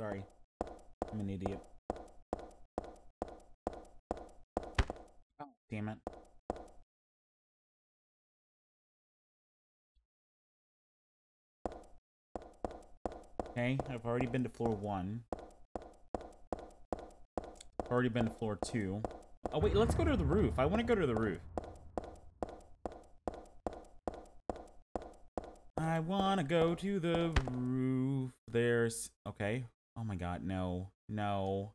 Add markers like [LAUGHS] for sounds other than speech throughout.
Sorry. I'm an idiot. Oh, damn it. Okay, I've already been to floor one. I've already been to floor two. Oh wait, let's go to the roof. I want to go to the roof. I want to go to the roof. There's... Okay. Oh my god, no. No.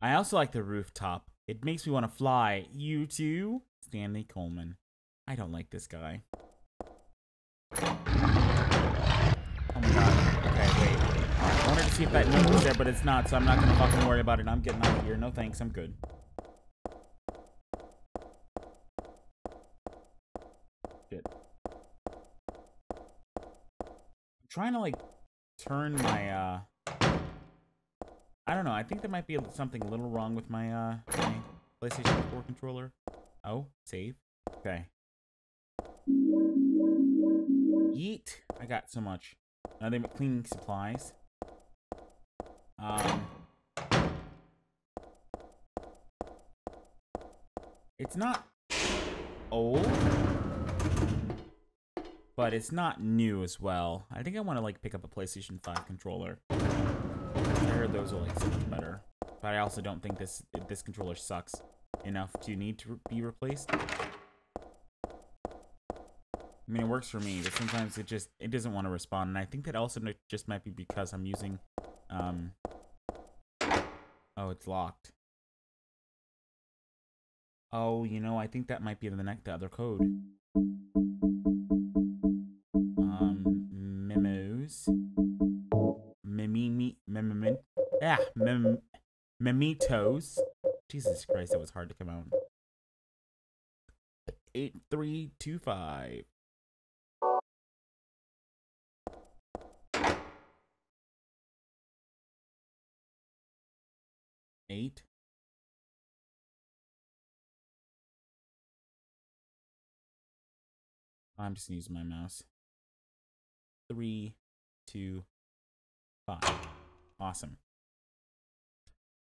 I also like the rooftop. It makes me want to fly. You too? Stanley Coleman. I don't like this guy. Oh my god. Okay, wait. I wanted to see if that note was there, but it's not, so I'm not gonna fucking worry about it. I'm getting out of here. No thanks, I'm good. Trying to, like, turn my, uh... I don't know, I think there might be something a little wrong with my, uh, my PlayStation 4 controller. Oh, save. Okay. Eat. I got so much. Make cleaning supplies. Um, it's not old, but it's not new as well. I think I want to like pick up a PlayStation 5 controller. I heard those are like so much better, but I also don't think this this controller sucks enough to need to be replaced. I mean, it works for me, but sometimes it just, it doesn't want to respond. And I think that also just might be because I'm using, um, oh, it's locked. Oh, you know, I think that might be the next, the other code. Memos. Mimimi, mimimi, ah, mem, memitos. Jesus Christ, that was hard to come out. 8325. eight. I'm just using my mouse. Three, two, five. Awesome.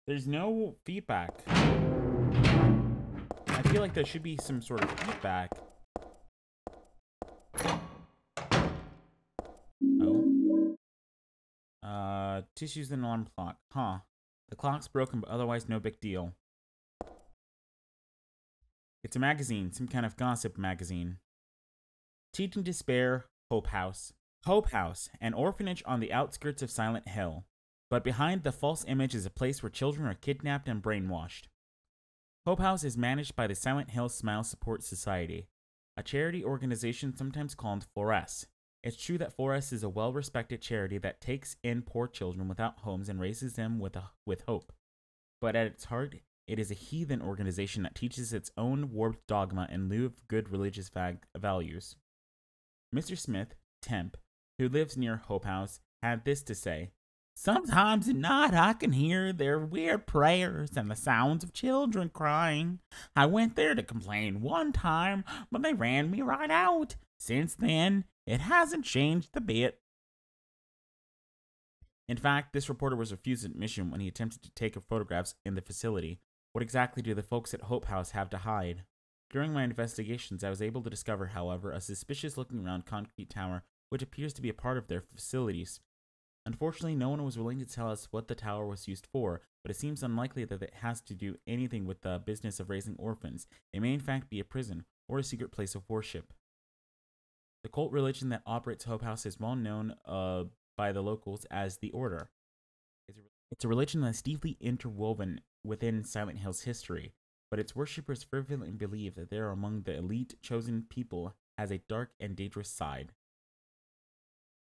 There's no feedback. I feel like there should be some sort of feedback. Oh. Uh, tissues and alarm clock. Huh. The clock's broken, but otherwise no big deal. It's a magazine, some kind of gossip magazine. Teaching Despair, Hope House. Hope House, an orphanage on the outskirts of Silent Hill. But behind the false image is a place where children are kidnapped and brainwashed. Hope House is managed by the Silent Hill Smile Support Society, a charity organization sometimes called Flores. It's true that Flores is a well respected charity that takes in poor children without homes and raises them with, a, with hope. But at its heart, it is a heathen organization that teaches its own warped dogma in lieu of good religious values. Mr. Smith, temp, who lives near Hope House, had this to say Sometimes at night I can hear their weird prayers and the sounds of children crying. I went there to complain one time, but they ran me right out. Since then, it hasn't changed a bit. In fact, this reporter was refused admission when he attempted to take photographs in the facility. What exactly do the folks at Hope House have to hide? During my investigations, I was able to discover, however, a suspicious looking round concrete tower which appears to be a part of their facilities. Unfortunately, no one was willing to tell us what the tower was used for, but it seems unlikely that it has to do anything with the business of raising orphans. It may in fact be a prison or a secret place of worship. The cult religion that operates Hope House is well known uh, by the locals as the Order. It's a religion that's deeply interwoven within Silent Hill's history, but its worshippers fervently believe that they are among the elite chosen people has a dark and dangerous side.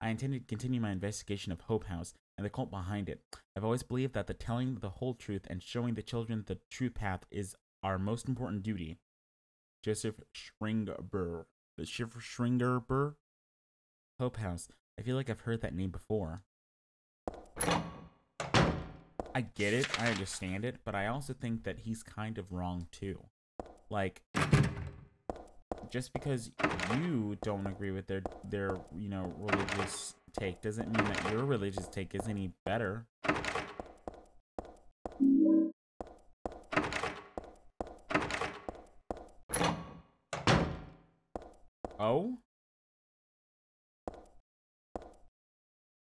I intend to continue my investigation of Hope House and the cult behind it. I've always believed that the telling the whole truth and showing the children the true path is our most important duty. Joseph Schringer the Schringerber Hope House. I feel like I've heard that name before. I get it, I understand it, but I also think that he's kind of wrong too. Like, just because you don't agree with their their you know religious take doesn't mean that your religious take is any better. Oh?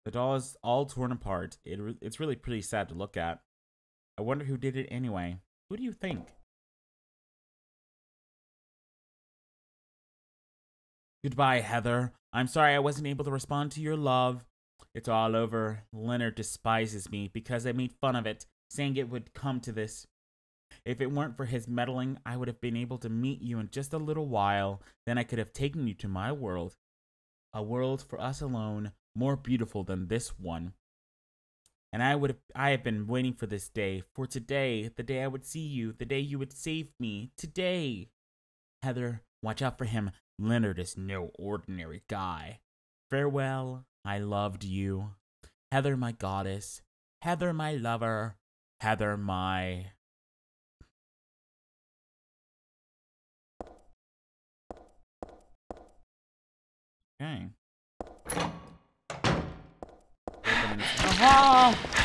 The doll is all torn apart. It, it's really pretty sad to look at. I wonder who did it anyway. Who do you think? Goodbye, Heather. I'm sorry I wasn't able to respond to your love. It's all over. Leonard despises me because I made fun of it, saying it would come to this. If it weren't for his meddling, I would have been able to meet you in just a little while. Then I could have taken you to my world. A world for us alone, more beautiful than this one. And I would have, I have been waiting for this day, for today, the day I would see you, the day you would save me, today. Heather, watch out for him. Leonard is no ordinary guy. Farewell, I loved you. Heather, my goddess. Heather, my lover. Heather, my. Okay. [LAUGHS] Aha!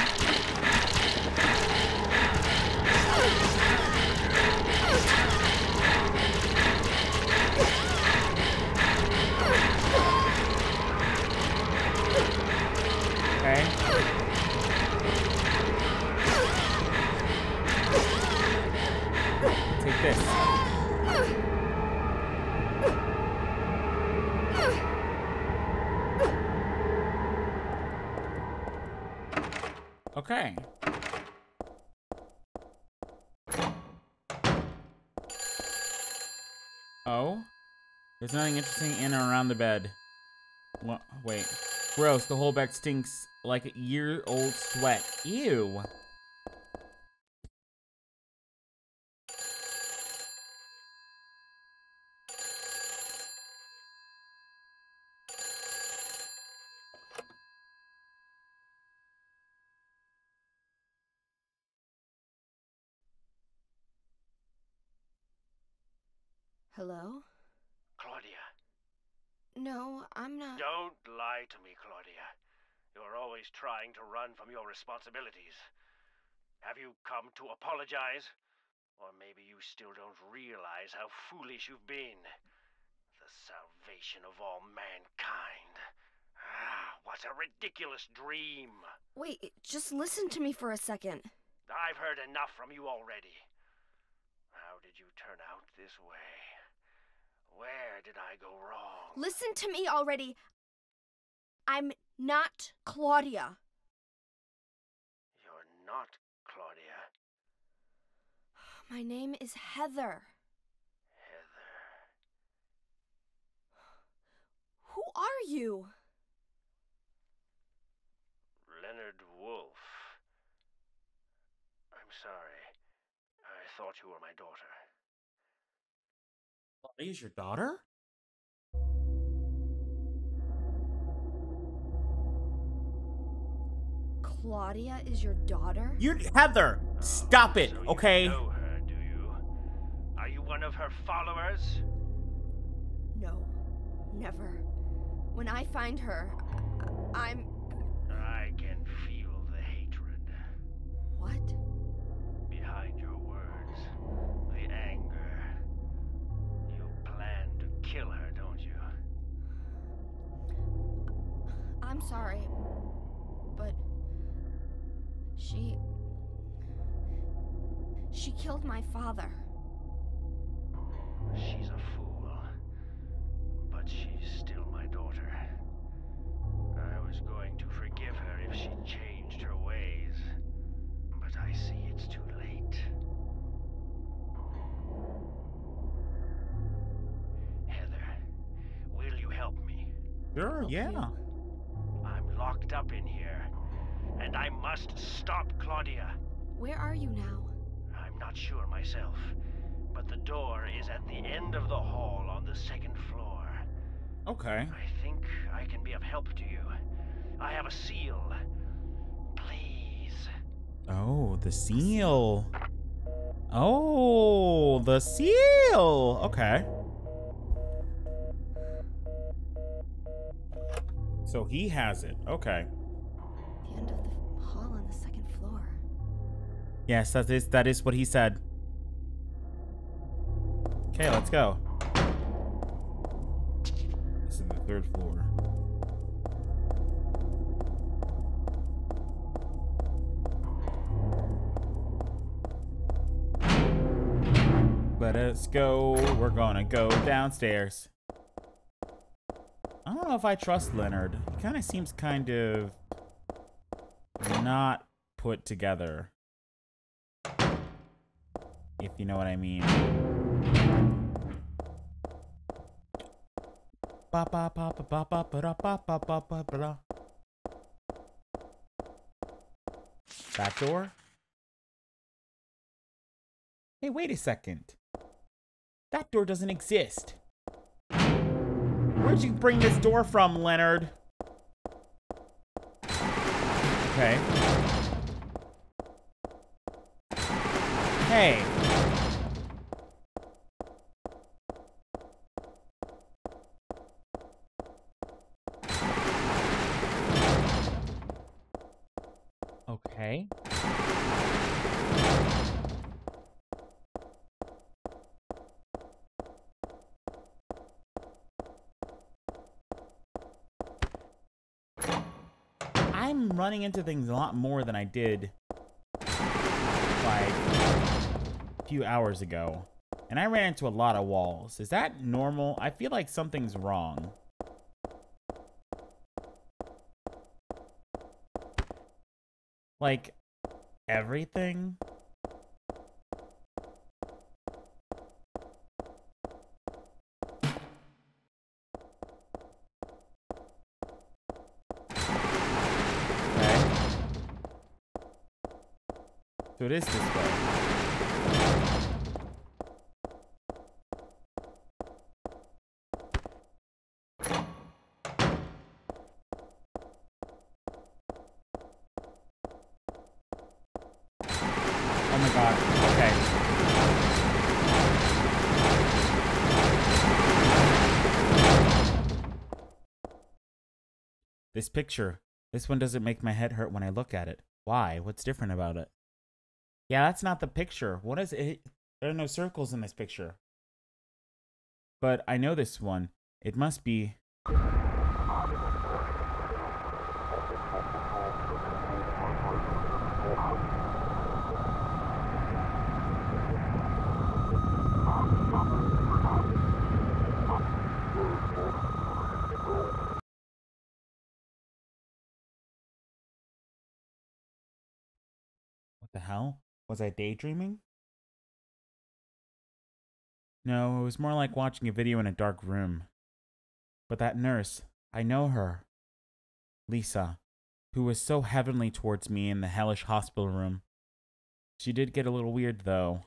There's nothing interesting in or around the bed. What? Wait. Gross, the whole bed stinks like a year-old sweat. Ew. Hello? Claudia. No, I'm not. Don't lie to me, Claudia. You're always trying to run from your responsibilities. Have you come to apologize? Or maybe you still don't realize how foolish you've been. The salvation of all mankind. Ah, what a ridiculous dream. Wait, just listen to me for a second. I've heard enough from you already. How did you turn out this way? Where did I go wrong? Listen to me already. I'm not Claudia. You're not Claudia. My name is Heather. Heather. Who are you? Leonard Wolf. I'm sorry. I thought you were my daughter. Is your daughter? Claudia is your daughter? You Heather, stop it, so okay? You know her, do you? Are you one of her followers? No, never. When I find her, I'm. I'm sorry, but. She. She killed my father. She's a fool. But she's still my daughter. I was going to forgive her if she changed her ways. But I see it's too late. Heather, will you help me? Sure, Help yeah. You? I'm locked up in here. And I must stop Claudia. Where are you now? I'm not sure myself. But the door is at the end of the hall on the second floor. Okay. I think I can be of help to you. I have a seal. Please. Oh, the seal. Oh, the seal. Okay. So he has it. Okay. The end of the hall on the second floor. Yes, that is that is what he said. Okay, let's go. This is the third floor. Let us go. We're gonna go downstairs. Don't know if I trust Leonard. He kind of seems kind of not put together. If you know what I mean. Ba ba ba ba ba ba ba ba ba ba ba ba. Back door? Hey, wait a second. That door doesn't exist. Where'd you bring this door from, Leonard? Okay. Hey. Okay. I'm running into things a lot more than I did like a few hours ago. And I ran into a lot of walls. Is that normal? I feel like something's wrong. Like everything? Okay. It is this. Okay. This picture. This one doesn't make my head hurt when I look at it. Why? What's different about it? Yeah, that's not the picture. What is it? There are no circles in this picture. But I know this one. It must be. What the hell? Was I daydreaming? No, it was more like watching a video in a dark room. But that nurse, I know her. Lisa, who was so heavenly towards me in the hellish hospital room. She did get a little weird, though.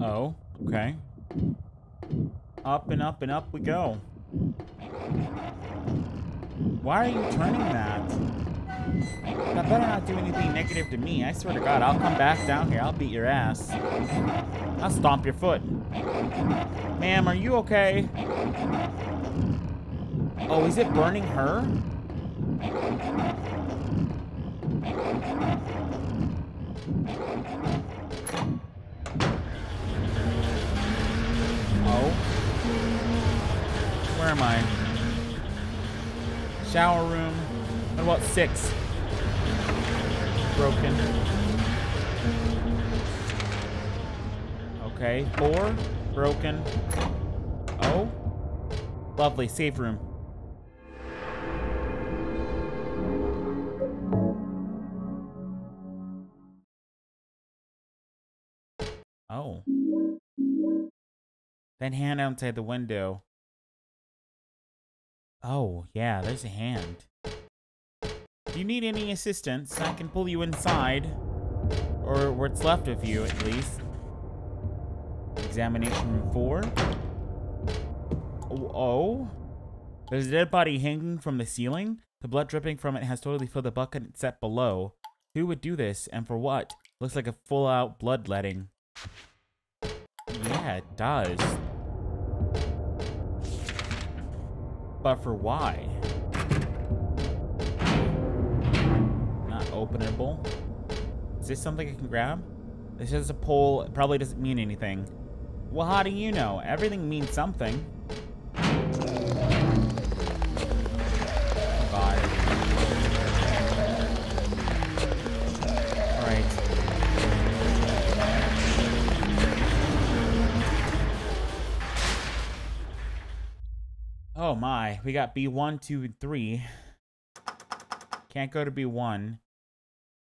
Oh, okay. Up and up and up we go. Why are you turning that? That better not do anything negative to me. I swear to God, I'll come back down here. I'll beat your ass. I'll stomp your foot. Ma'am, are you okay? Oh, is it burning her? Where am I? Shower room. What about six? Broken. Okay, four. Broken. Oh. Lovely. Safe room. Oh. Then hand outside the window. Oh, yeah, there's a hand. If you need any assistance, I can pull you inside. Or what's left of you, at least. Examination room 4. Oh, oh. There's a dead body hanging from the ceiling. The blood dripping from it has totally filled the bucket set below. Who would do this, and for what? Looks like a full-out bloodletting. Yeah, it does. But for why? Not openable. Is this something I can grab? This is a pole. It probably doesn't mean anything. Well, how do you know? Everything means something. We got B1, 2, and 3. Can't go to B1.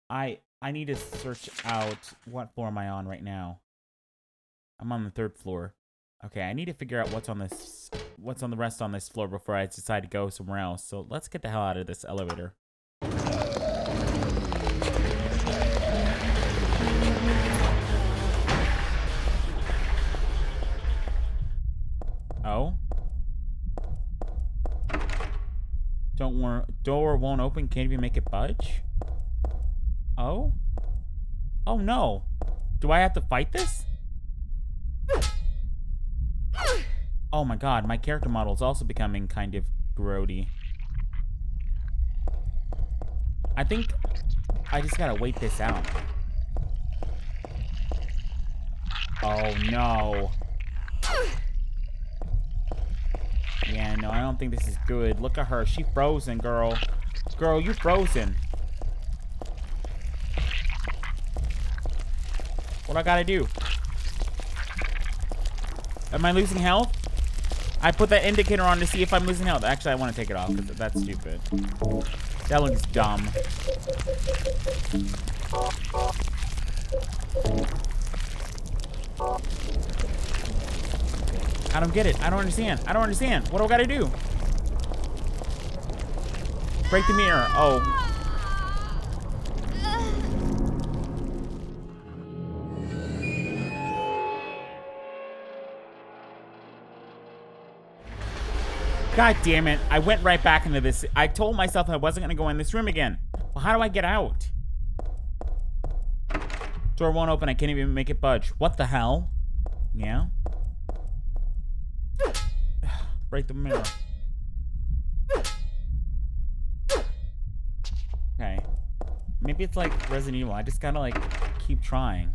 I I need to search out what floor am I on right now. I'm on the third floor. Okay, I need to figure out what's on this what's on the rest on this floor before I decide to go somewhere else. So let's get the hell out of this elevator. Oh? Don't wor door won't open, can't even make it budge? Oh? Oh no. Do I have to fight this? Oh my god, my character model is also becoming kind of grody. I think I just gotta wait this out. Oh no. Yeah, no, I don't think this is good. Look at her. She frozen, girl. Girl, you frozen. What I gotta do? Am I losing health? I put that indicator on to see if I'm losing health. Actually, I want to take it off because that's stupid. That looks dumb. I don't get it. I don't understand. I don't understand. What do I gotta do? Break the mirror. Oh. God damn it. I went right back into this. I told myself I wasn't going to go in this room again. Well, how do I get out? Door won't open. I can't even make it budge. What the hell? Yeah? Break the mirror. Okay. Maybe it's like Resident Evil. I just gotta like keep trying.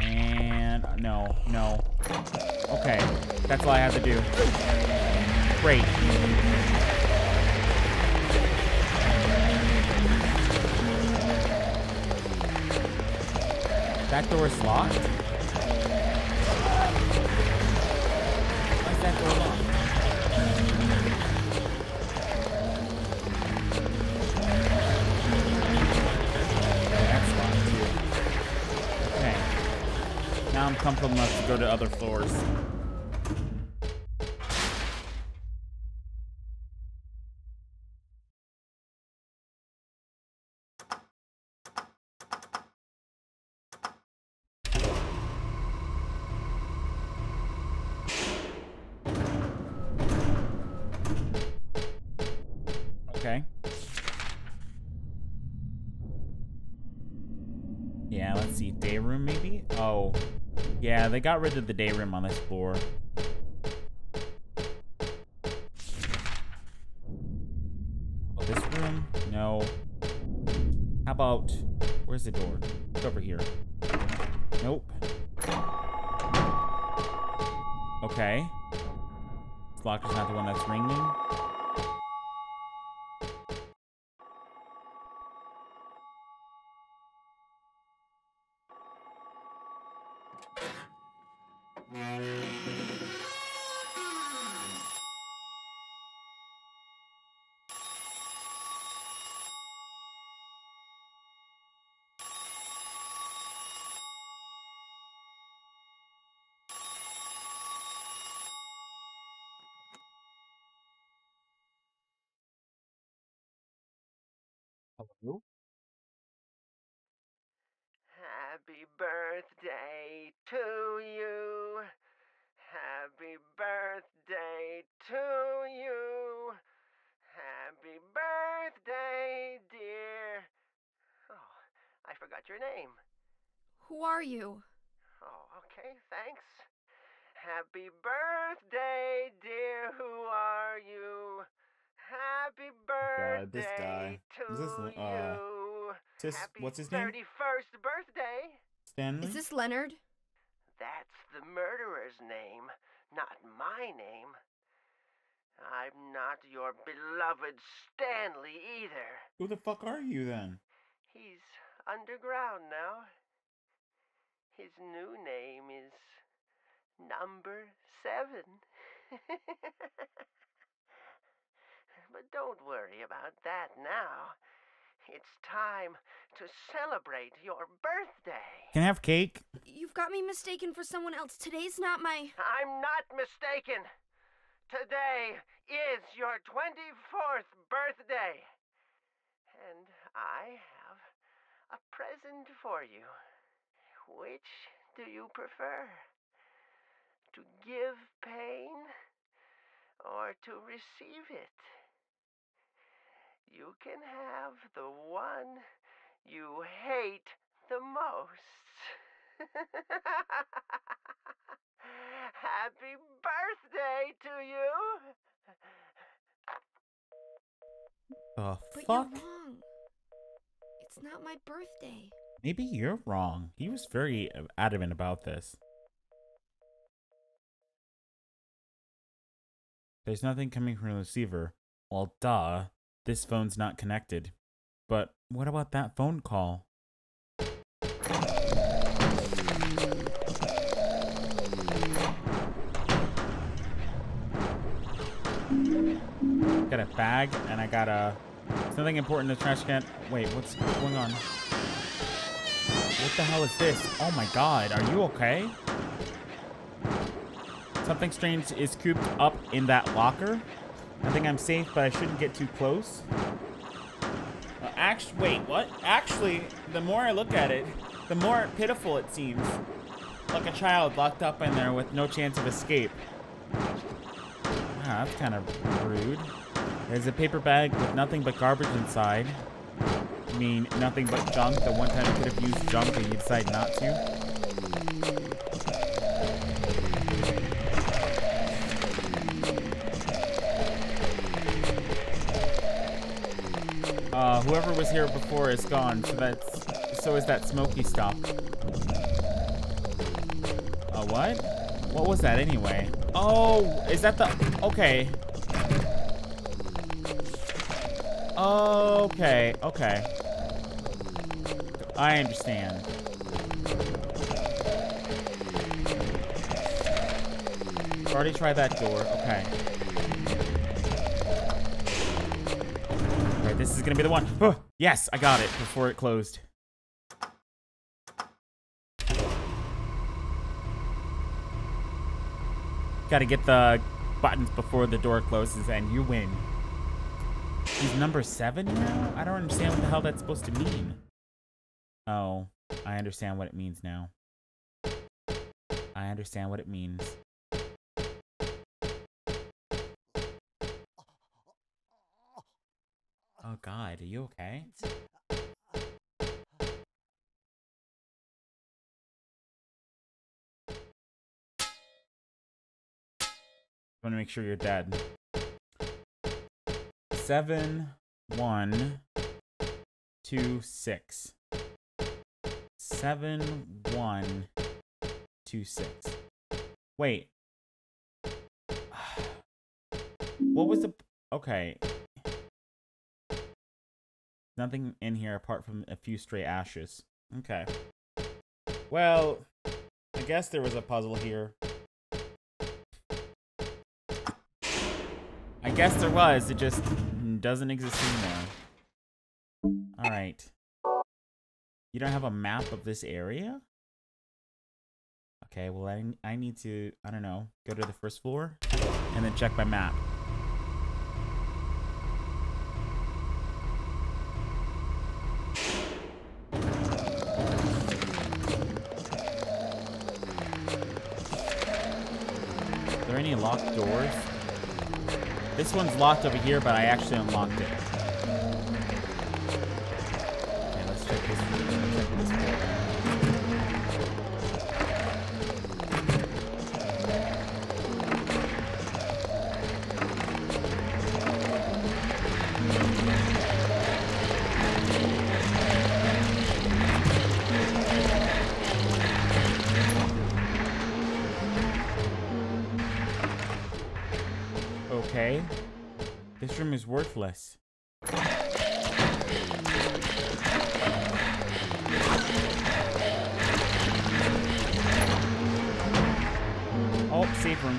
And uh, no, no. Okay, that's all I have to do. Great. That door is locked? Why is that door locked? Now I'm comfortable enough to go to other floors. Okay. Yeah, let's see. Day room, maybe? Oh. Yeah, they got rid of the day room on this floor. Oh, this room? No. How about... Where's the door? It's over here. Nope. Okay. This locker's not the one that's ringing. Hello? Happy birthday to you. Happy birthday to you. Happy birthday, dear. Oh, I forgot your name. Who are you? Oh, okay, thanks. Happy birthday, dear. Who are you? Happy birthday God, this guy. to Is this, uh, you. Tis, Happy what's his name? 31st birthday. Stanley? Is this Leonard? That's the murderer's name, not my name. I'm not your beloved Stanley either. Who the fuck are you then? He's underground now. His new name is Number Seven. [LAUGHS] but don't worry about that now. It's time to celebrate your birthday. Can I have cake? You've got me mistaken for someone else. Today's not my. I'm not mistaken. Today is your 24th birthday. And I have a present for you. Which do you prefer? To give pain or to receive it? You can have the one you hate the most. [LAUGHS] Happy birthday to you! The But fuck? you're wrong. It's not my birthday. Maybe you're wrong. He was very uh, adamant about this. There's nothing coming from the receiver. Well, duh. This phone's not connected. But what about that phone call? Got a bag and I got a something important in the trash can. Wait, what's going on? What the hell is this? Oh my god, are you okay? Something strange is cooped up in that locker. I think I'm safe, but I shouldn't get too close. Uh, actually, wait, what? Actually, the more I look at it, the more pitiful it seems. Like a child locked up in there with no chance of escape. Wow, that's kind of rude. There's a paper bag with nothing but garbage inside. I mean, nothing but junk. The one time you could have used junk and you decide not to. Uh, whoever was here before is gone, so that's so is that smoky stuff. Uh, what? What was that anyway? Oh, is that the? Okay. Okay, okay. I understand. Already tried that door. Okay. This is gonna be the one. Oh, yes, I got it before it closed. Gotta get the buttons before the door closes and you win. He's number seven now? I don't understand what the hell that's supposed to mean. Oh, I understand what it means now. I understand what it means. Oh god, are you okay? want to make sure you're dead. Seven, one, two, six. 7126. Wait. [SIGHS] What was the. Okay. Nothing in here apart from a few stray ashes. Okay. Well, I guess there was a puzzle here. I guess there was. It just doesn't exist anymore. Alright. You don't have a map of this area? Okay, well, I, I need to, I don't know, go to the first floor and then check my map. Doors? This one's locked over here, but I actually unlocked it. Okay. This room is worthless. Oh, safe room.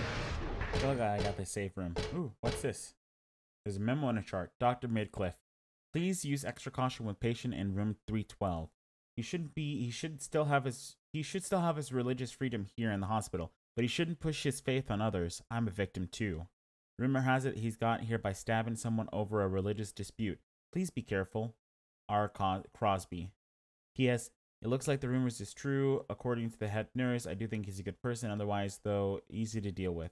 Oh, God, I got the safe room. Ooh, what's this? There's a memo on a chart. Dr. Midcliffe. Please use extra caution with patient in room 312. He shouldn't be he should still have his he should still have his religious freedom here in the hospital, but he shouldn't push his faith on others. I'm a victim too. Rumor has it he's got here by stabbing someone over a religious dispute. Please be careful. R. Crosby. P.S. It looks like the rumors is true. According to the head nurse, I do think he's a good person. Otherwise, though, easy to deal with.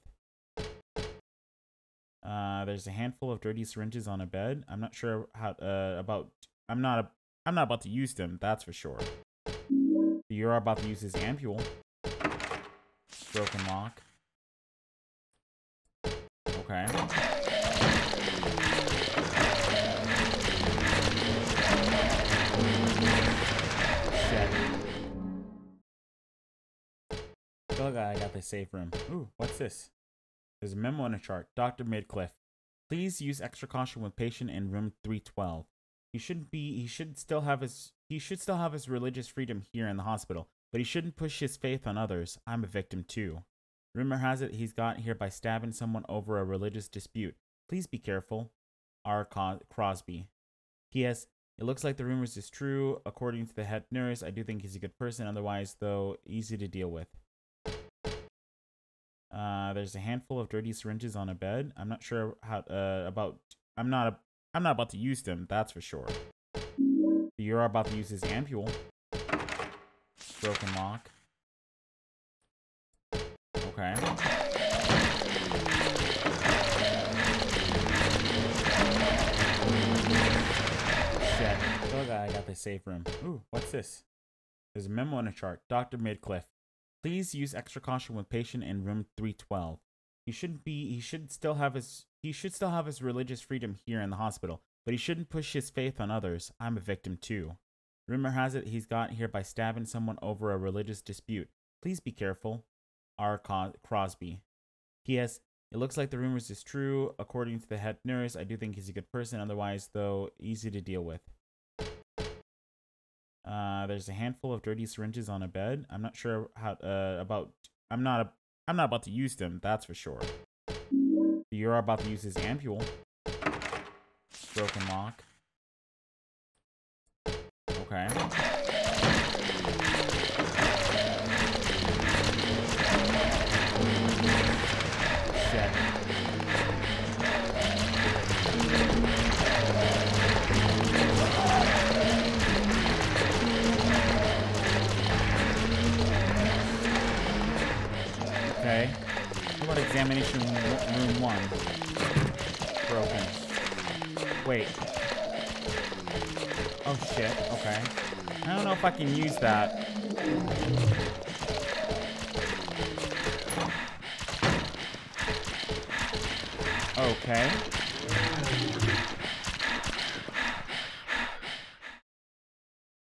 Uh, there's a handful of dirty syringes on a bed. I'm not sure how uh, about. I'm not a. I'm not about to use them. That's for sure. You're about to use his ampule. Broken lock. Okay. Shit. Still got, I got the safe room. Ooh, what's this? There's a memo on a chart. Dr. Midcliffe. Please use extra caution with patient in room 312. He shouldn't be he should still have his he should still have his religious freedom here in the hospital, but he shouldn't push his faith on others. I'm a victim too. Rumor has it he's got here by stabbing someone over a religious dispute. Please be careful. R. Crosby. P.S. It looks like the rumors is true. According to the head nurse, I do think he's a good person. Otherwise, though, easy to deal with. Uh, there's a handful of dirty syringes on a bed. I'm not sure how uh, about. I'm not a. I'm not about to use them. That's for sure. You're about to use his ampule. Broken lock. Okay. Shit. Oh, I got the safe room. Ooh, what's this? There's a memo on a chart. Dr. Midcliffe. Please use extra caution with patient in room 312. He shouldn't be he should still have his he should still have his religious freedom here in the hospital, but he shouldn't push his faith on others. I'm a victim too. Rumor has it he's got here by stabbing someone over a religious dispute. Please be careful. R. Crosby. P.S. It looks like the rumors is true. According to the head nurse, I do think he's a good person. Otherwise, though, easy to deal with. Uh, there's a handful of dirty syringes on a bed. I'm not sure how uh, about. I'm not a. I'm not about to use them. That's for sure. You're about to use his ampule. Broken lock. Okay. About examination room one? Broken. Wait. Oh shit, okay. I don't know if I can use that. Okay.